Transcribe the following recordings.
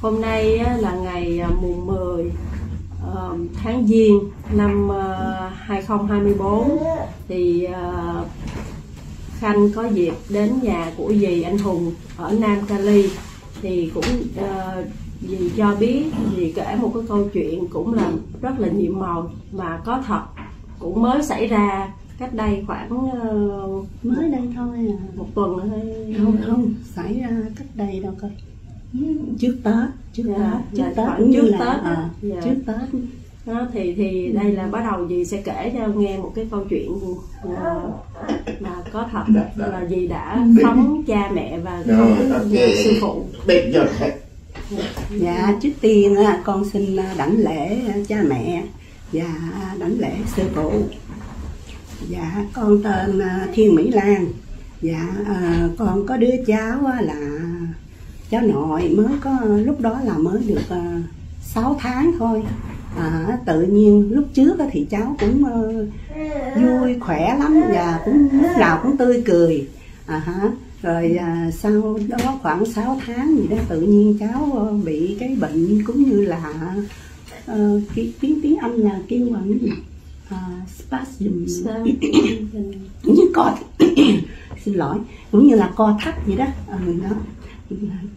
Hôm nay là ngày à, mùng 10 ờ, tháng Giêng năm ờ, 2024 thì ờ, Khanh có dịp đến nhà của dì anh Hùng ở Nam Cali. Thì cũng ờ, dì cho biết dì kể một cái câu chuyện cũng là rất là nhiệm màu mà có thật. Cũng mới xảy ra cách đây khoảng ờ, mới đây thôi à. một tuần thôi. Không không xảy ra cách đây đâu coi trước tết trước Dạ, tết trước dạ, tết khoảng cũng như trước là Tết à, Dạ. trước tết. Đó thì thì đây là bắt đầu dì sẽ kể cho nghe một cái câu chuyện ờ, mà có thật là dì đã phóng cha mẹ và okay. sư phụ. Dạ trước tiên á, con xin đảnh lễ cha mẹ và đảnh lễ sư phụ. Dạ con tên à, thiên mỹ lan. Dạ à, con có đứa cháu á là cháu nội mới có lúc đó là mới được à, 6 tháng thôi. À, tự nhiên lúc trước thì cháu cũng ờ, vui khỏe lắm và cũng lúc nào cũng tươi cười. À hả rồi à, sau đó khoảng 6 tháng gì đó tự nhiên cháu ờ, bị cái bệnh cũng như là ờ, cái tiếng tiếng Anh là kêu bằng à, spasm. Như co xin lỗi cũng như là co thắt vậy đó ừ, đó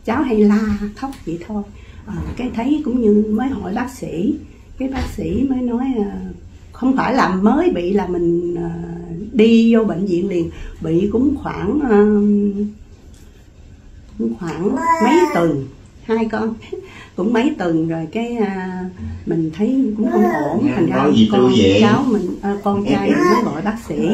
cháu hay la khóc vậy thôi. Ờ, cái thấy cũng như mới hỏi bác sĩ. Cái bác sĩ mới nói ờ, không phải là mới bị là mình ờ, đi vô bệnh viện liền. Bị cũng khoảng cũng khoảng mấy tuần. Hai con cũng mấy tuần rồi cái à, mình thấy cũng không ổn. Thành ra con cháu mình à, con trai mình mới gọi bác sĩ.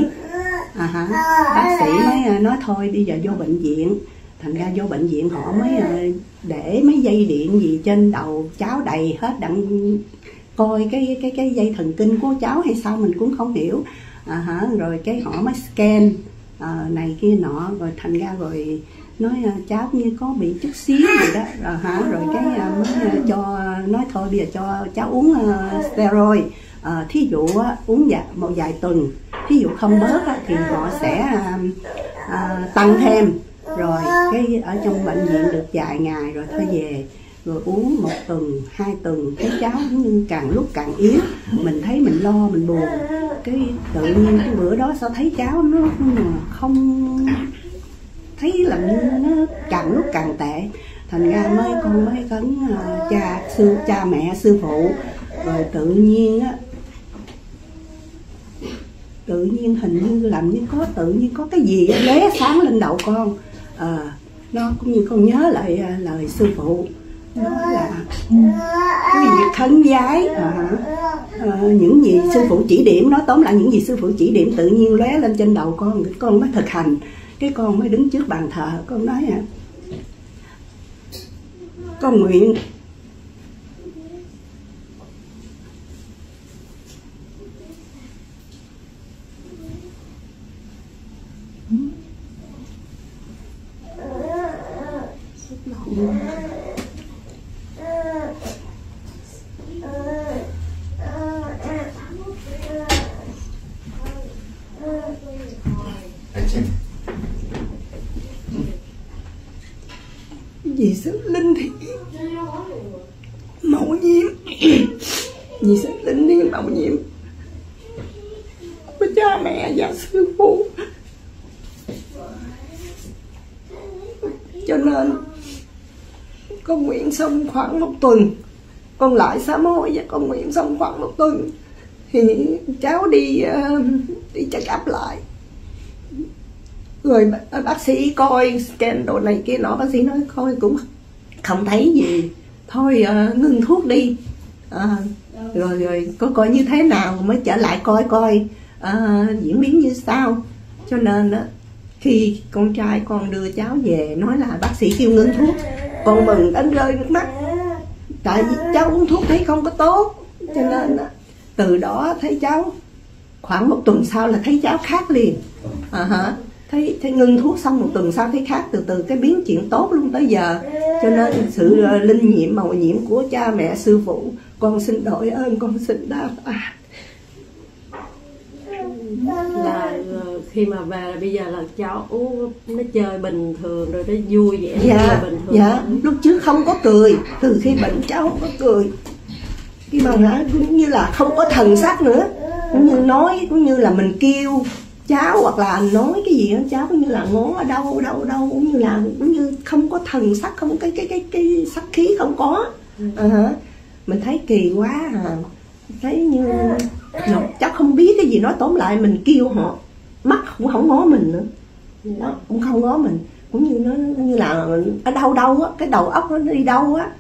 À hả? Bác sĩ mới à, nói thôi bây giờ vô bệnh viện thành ra vô bệnh viện họ mới ờ, để mấy dây điện gì trên đầu cháu đầy hết đặng coi cái cái cái dây thần kinh của cháu hay sao mình cũng không hiểu. À hả rồi cái họ mới scan à, này kia nọ rồi thành ra rồi nói ờ, cháu như có bị chút xíu gì đó. Rồi hả rồi cái mới cho nói thôi bây giờ cho cháu uống uh, steroid. À, thí dụ uh, uống dạ, một vài tuần thí dụ không bớt uh, thì họ sẽ uh, uh, tăng thêm rồi, cái ở trong bệnh viện được vài ngày rồi thôi về, rồi uống một tuần, hai tuần, cái cháu cũng càng lúc càng yếu, mình thấy mình lo, mình buồn. Cái tự nhiên cái bữa đó sao thấy cháu nó không thấy là như nó càng lúc càng tệ. Thành ra mới con mới khấn à, cha, sư, cha mẹ, sư phụ. Rồi tự nhiên á, tự nhiên hình như làm như có, tự nhiên có cái gì á, lóe sáng lên đầu con à, nó cũng như con nhớ lại à, lời sư phụ nói là ừ, cái gì thân giái à, à, những gì sư phụ chỉ điểm nó tóm lại những gì sư phụ chỉ điểm tự nhiên lóe lên trên đầu con con mới thực hành. Cái con mới đứng trước bàn thờ con nói à con nguyện Attention. vì sự linh thiêng mẫu nhiệm vì sự linh thiêng mẫu nhiệm của cha mẹ và sư phụ cho nên con nguyện xong khoảng một tuần. Con lại sám hối và con nguyện xong khoảng một tuần. Thì cháu đi ờ, đi check up lại. Rồi bác- sĩ coi scan đồ này kia nọ bác sĩ nói coi cũng không thấy gì. Thôi ờ, ngưng thuốc đi. À, rồi rồi có coi như thế nào mới trở lại coi coi ờ, diễn biến như sao cho nên đó khi con trai con đưa cháu về nói là bác sĩ kêu ngưng thuốc con mừng đến rơi nước mắt. Tại vì cháu uống thuốc thấy không có tốt cho nên á, từ đó thấy cháu khoảng một tuần sau là thấy cháu khác liền. À hả? Thấy thấy ngưng thuốc xong một tuần sau thấy khác từ từ cái biến chuyển tốt luôn tới giờ. Cho nên sự linh nhiệm màu nhiệm của cha mẹ sư phụ con xin đội ơn con xin đáp à. là khi mà về bây giờ là cháu nó chơi bình thường rồi nó vui vẻ dạ bình thường. dạ. Lúc trước không có cười từ khi bệnh cháu không có cười. Khi mà hả cũng như là không có thần sắc nữa. Cũng như nói cũng như là mình kêu cháu hoặc là nói cái gì đó cháu cũng như là ngó ở đâu đâu đâu. Cũng như là cũng như không có thần sắc không cái cái cái cái sắc khí không có. À, hả. Mình thấy kỳ quá à. Thấy như nó, cháu không biết cái gì nói tóm lại mình kêu họ mắt cũng không ngó mình nữa. Đó cũng không ngó mình. Cũng như nó như là ở đâu đâu á cái đầu óc nó đi đâu á.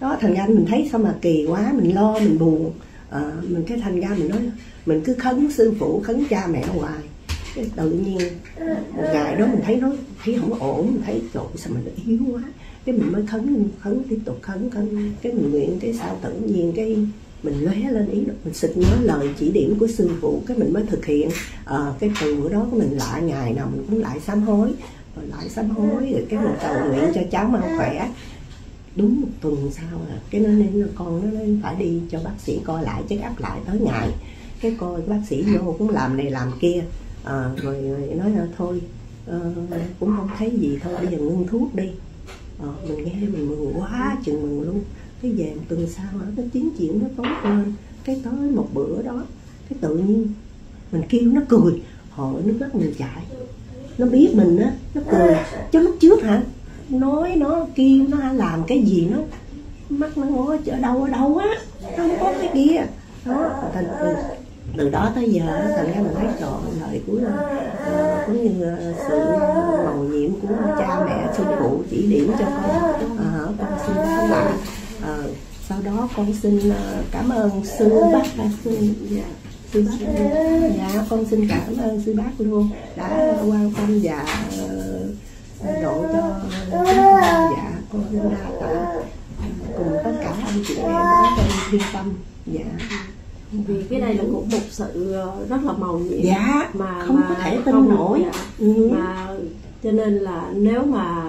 Đó thành ra mình thấy sao mà kỳ quá mình lo mình buồn. À, mình cái thành ra mình nói mình cứ khấn sư phụ khấn cha mẹ hoài. Cái tự nhiên một ngày đó mình thấy nó thấy không ổn mình thấy trời sao mình yếu quá. Cái mình mới khấn khấn tiếp tục khấn khấn. Cái mình nguyện cái sao tự nhiên cái mình lóe lên ý mình xịt nhớ lời chỉ điểm của sư phụ cái mình mới thực hiện à, cái từ bữa đó của mình. Lại ngày nào mình cũng lại sám hối rồi lại sám hối rồi cái mình cầu nguyện cho cháu mau khỏe. Đúng một tuần sau là cái nó nên là con nó nên phải đi cho bác sĩ coi lại check up lại tới ngày. Cái coi bác sĩ vô cũng làm này làm kia à, rồi, rồi nói là thôi uh, cũng không thấy gì thôi bây giờ ngưng thuốc đi. À, mình nghe mình mừng quá chừng mừng luôn cái về một tuần sau nó cái tiến triển nó tốt lên. Cái tới một bữa đó cái tự nhiên mình kêu nó cười. Hồi nước mắt mình chạy nó biết mình á nó cười. Cho lúc trước hả? Nói nó kêu nó làm cái gì nó? Mắt nó ngó ở đâu ở đâu á? Nó không có cái kia. Đó thành từ, từ đó tới giờ thành ra mình thấy trọn lời của uh, cũng như uh, sự màu nhiệm của cha mẹ sư phụ chỉ điểm cho con xin báo lại uh, sau đó con xin uh, cảm ơn sư bác sư dạ sư bác dạ con xin cảm ơn sư bác luôn. Đã quan tâm và uh, độ cho dạ con xin đa tạ. Cùng tất cả anh chị em đó con yên tâm. Dạ. Vì cái này là cũng một sự rất là màu nhiệm dạ mà không mà có thể tin không- nổi. dạ. ừ. mà cho nên là nếu mà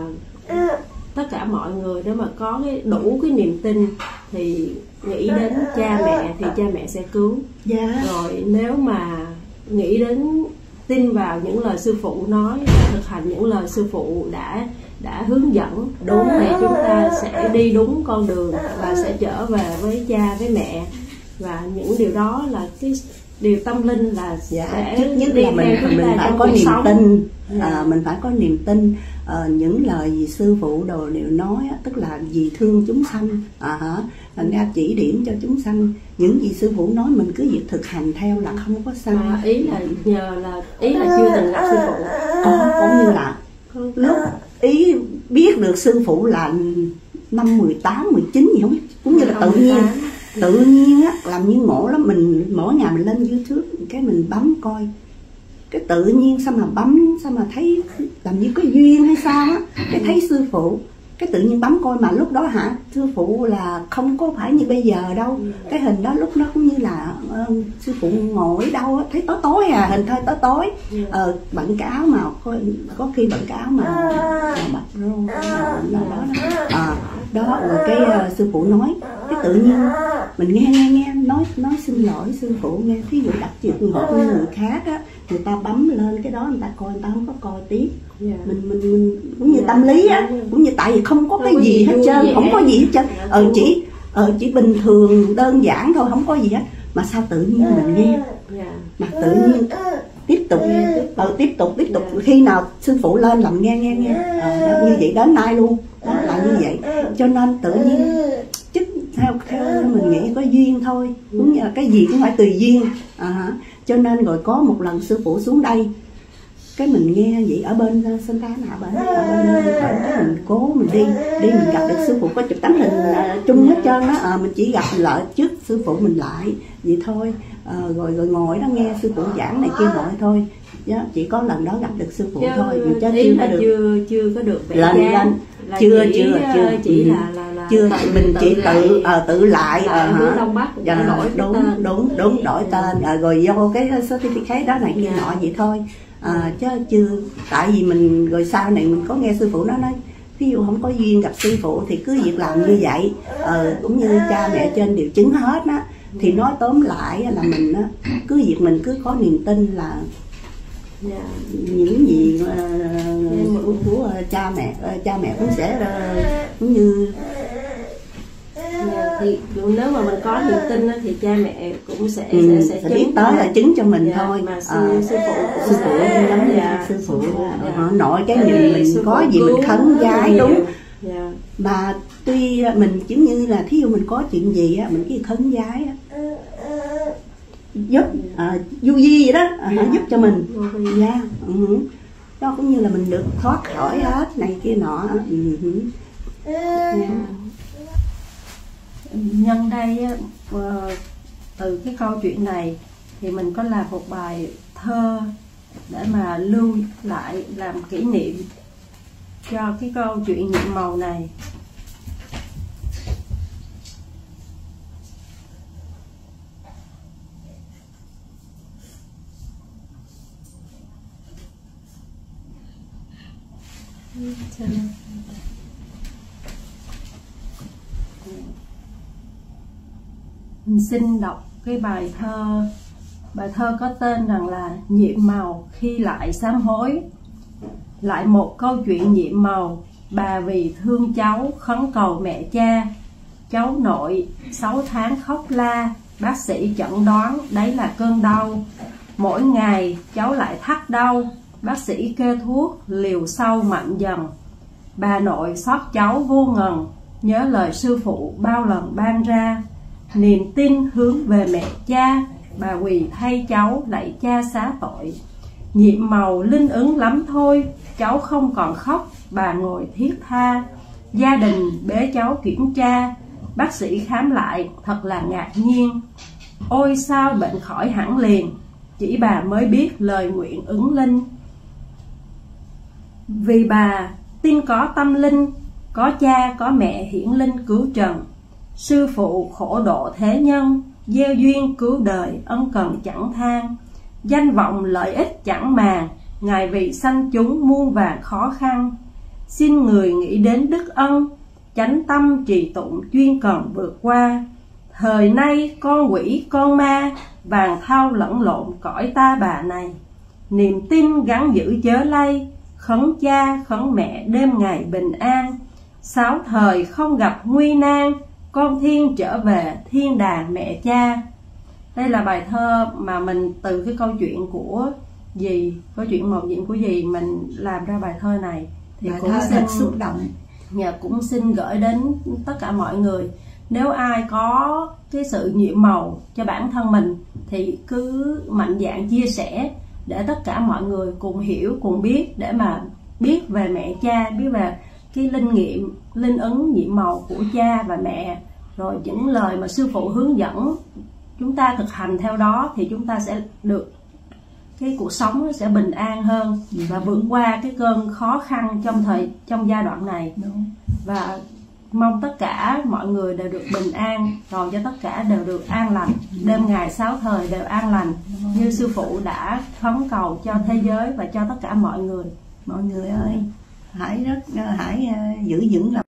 tất cả mọi người. Nếu mà có cái đủ cái niềm tin thì nghĩ đến cha mẹ thì cha mẹ sẽ cứu. Dạ. Rồi nếu mà nghĩ đến tin vào những lời sư phụ nói thực hành những lời sư phụ đã đã hướng dẫn đúng thì chúng ta sẽ đi đúng con đường và sẽ trở về với cha với mẹ. Và những điều đó là cái điều tâm linh là dạ sẽ trước nhất là mình mình phải có niềm sống. tin Dạ. à, mình phải có niềm tin Ờ, những lời gì sư phụ đồ đều nói á, tức là vì thương chúng sanh à hả thành ra chỉ điểm cho chúng sanh những gì sư phụ nói mình cứ việc thực hành theo là không có sai mà ý là nhờ là ý là chưa từng gặp sư phụ có cũng như là lúc ý biết được sư phụ là năm 18, 19 gì không biết. cũng như là tự nhiên tự nhiên á làm như ngộ lắm mình mỗi ngày mình lên youtube cái mình bấm coi. Cái tự nhiên sao mà bấm sao mà thấy làm như có duyên hay sao á cái thấy sư phụ. Cái tự nhiên bấm coi mà lúc đó hả sư phụ là không có phải như bây giờ đâu. Cái hình đó lúc đó cũng như là ờ, sư phụ ngồi đâu á thấy tối tối à hình thôi tối tối. Ờ, bận cái áo màu có, có khi bận cái áo màu màu bạch rô đó đó. À, đó rồi cái ờ, sư phụ nói. Cái tự nhiên mình nghe nghe nghe nói nói xin lỗi sư phụ nghe. Thí dụ đặt trường hợp như người khác á người ta bấm lên cái đó người ta coi người ta không có coi tiếp. Dạ. mình mình mình cũng như Dạ, tâm lý á cũng như tại vì không có Không cái có gì gì hết trơn không có gì hết trơn. Dạ, ờ chỉ ờ chỉ bình thường đơn giản thôi không có gì hết. Mà sao tự nhiên mình nghe? Mà tự nhiên tiếp tục ờ, tiếp tục tiếp tục. Khi nào sư phụ lên làm nghe nghe nghe. Ờ, như vậy đến nay luôn. Đó, là như vậy. Cho nên tự nhiên chứ theo theo mình nghĩ có duyên thôi. Như là cái gì cũng phải tùy duyên. À, cho nên rồi có một lần sư phụ xuống đây cái mình nghe vậy ở bên uh, sân khán ở bên ở bên uh, ở cái mình cố mình đi đi mình gặp được sư phụ có chụp tấm hình uh, chung hết trơn đó à, mình chỉ gặp lại trước sư phụ mình lại vậy thôi. À, rồi rồi ngồi đó nghe sư phụ giảng này kia mọi thôi. Chứ chỉ có lần đó gặp được sư phụ thôi chứ chưa có được. chưa chưa có được lên. Là Chưa, chỉ, chưa, ờ, chưa. chỉ Ừ. là là chưa mình chỉ tự ờ, tự lại hướng hả. đông bắc Dạ, đổi đúng tên. đúng đúng đổi tên à, rồi vô cái certificate đó này kia Dạ. nọ vậy thôi à, chứ chưa tại vì mình rồi sau này mình có nghe sư phụ nó nói ví dụ không có duyên gặp sư phụ thì cứ việc làm như vậy ờ, cũng như cha mẹ trên đều chứng hết á thì nói tóm lại là mình á, cứ việc mình cứ có niềm tin là dạ những gì uh, của, của cha mẹ uh, cha mẹ cũng sẽ uh, cũng như thì nếu mà mình có niềm tin thì cha mẹ cũng sẽ ừ, sẽ, sẽ, sẽ biết tới là chứng cho mình Dạ, thôi mà sư, Ờ, sư phụ cũng sư phụ giống dạ, sư phụ dạ. họ nội cái Tại gì mình có gì mình khấn rất đúng dạ mà tuy mình giống như là thí dụ mình có chuyện gì á mình cứ khấn vái á giúp à, du di vậy đó à, Dạ. giúp cho mình dạ ừ. đó cũng như là mình được thoát khỏi hết này kia nọ ừ. Dạ nhân đây ờ, từ cái câu chuyện này thì mình có làm một bài thơ để mà lưu lại, làm kỷ niệm cho cái câu chuyện nhiệm màu này. Mình xin đọc cái bài thơ. Bài thơ có tên rằng là Nhiệm màu khi lại sám hối. Lại một câu chuyện nhiệm màu. Bà vì thương cháu, khấn cầu mẹ cha. Cháu nội 6 tháng khóc la. Bác sĩ chẩn đoán đấy là cơn đau. Mỗi ngày, cháu lại thắt đau. Bác sĩ kê thuốc, liều sâu mạnh dần. Bà nội xót cháu vô ngần. Nhớ lời sư phụ bao lần ban ra. Niềm tin hướng về mẹ cha, Bà quỳ thay cháu lạy cha xá tội. Nhiệm màu linh ứng lắm thôi, Cháu không còn khóc, Bà ngồi thiết tha. Gia đình bế cháu kiểm tra, Bác sĩ khám lại, thật là ngạc nhiên. Ôi sao bệnh khỏi hẳn liền, Chỉ bà mới biết lời nguyện ứng linh. Vì bà tin có tâm linh, Có cha, có mẹ hiển linh cứu trần. Sư phụ khổ độ thế nhân, Gieo duyên cứu đời, ân cần chẳng than. Danh vọng lợi ích chẳng màng, Ngài vì sanh chúng muôn vàng khó khăn. Xin người nghĩ đến đức ân, Chánh tâm trì tụng chuyên cần vượt qua. Thời nay con quỷ con ma, Vàng thao lẫn lộn cõi ta bà này. Niềm tin gắn giữ chớ lay, Khấn cha, khấn mẹ đêm ngày bình an. Sáu thời không gặp nguy nan con thiên trở về thiên đàng mẹ cha. Đây là bài thơ mà mình từ cái câu chuyện của dì Câu chuyện một diện của dì mình làm ra bài thơ này. Thì Bài cũng thơ xin xúc động. Dạ cũng xin gửi đến tất cả mọi người. Nếu ai có cái sự nhiệm màu cho bản thân mình Thì cứ mạnh dạn chia sẻ Để tất cả mọi người cùng hiểu, cùng biết Để mà biết về mẹ cha, biết về cái linh nghiệm, linh ứng nhiệm màu của cha và mẹ. Rồi những lời mà sư phụ hướng dẫn Chúng ta thực hành theo đó thì chúng ta sẽ được cái cuộc sống nó sẽ bình an hơn và vượt qua cái cơn khó khăn trong thời trong giai đoạn này. Đúng. Và mong tất cả mọi người đều được bình an còn cho tất cả đều được an lành. Đêm ngày sáu thời đều an lành. Như sư phụ đã khấn cầu cho thế giới và cho tất cả mọi người. Mọi người ơi hãy rất hãy giữ vững lòng